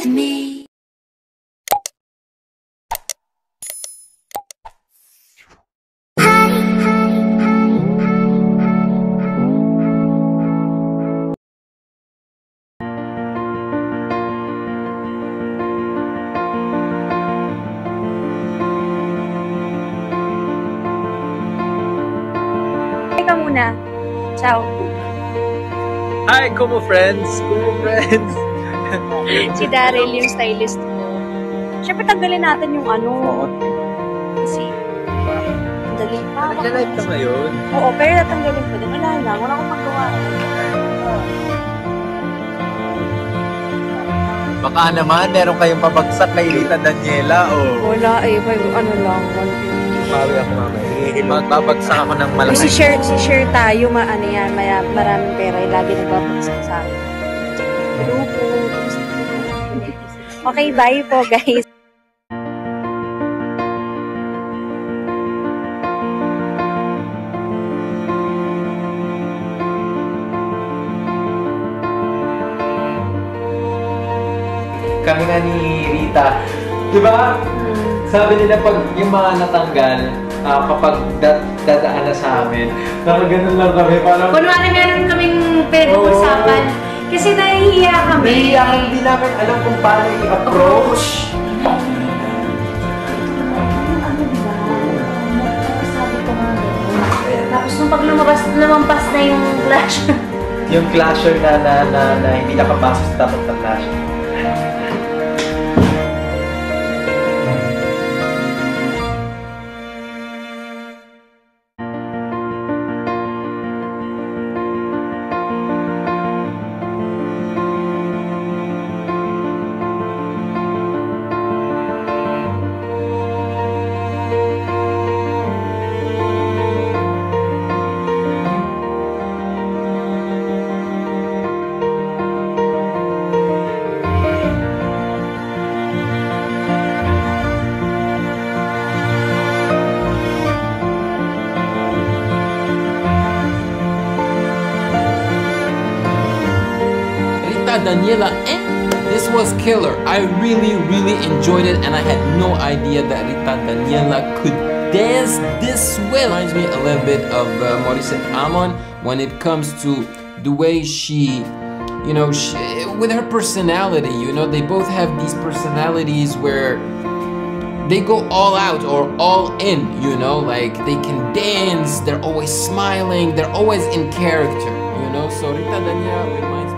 with me. ka muna. Ciao. Hi, como friends! Como friends! Si Daryl yung stylist ko. Siyempre, tanggalin natin yung ano. Kasi, ang dali pa. Nagla-live ka ngayon? Oo, pero tatanggalin ko din. Wala lang. Wala akong magawa. Baka naman, meron kayong pabagsak kay Rita Daniela o Wala eh. May, ano lang. Pawi ako mamaya. Magbabagsak ako ng malaki. si share, si share tayo. Ma, ano yan, maya, maraming pera. eh, Lagi nagbabagsak sa akin. Hello po. Okay, bye po guys. Kami nga ni Rita. Di ba? Sabi nila pag yung mga natanggal, ah, kapag da- dadaan na sa amin, parang ganun lang kami. Parang Kunwari meron kaming pinag-uusapan. Kasi nahihiya kami. Nahiya, hindi namin alam kung paano i-approach. Tapos nung pag lumabas, lumampas na yung flash. Yung clasher na, na, na, na hindi nakapasok sa top of the Daniela, and this was killer. I really, really enjoyed it, and I had no idea that Rita Daniela could dance this well. Reminds me a little bit of uh, Maurice Amon when it comes to the way she, you know, she, with her personality. You know, they both have these personalities where they go all out or all in, you know, like they can dance, they're always smiling, they're always in character, you know. So Rita Daniela reminds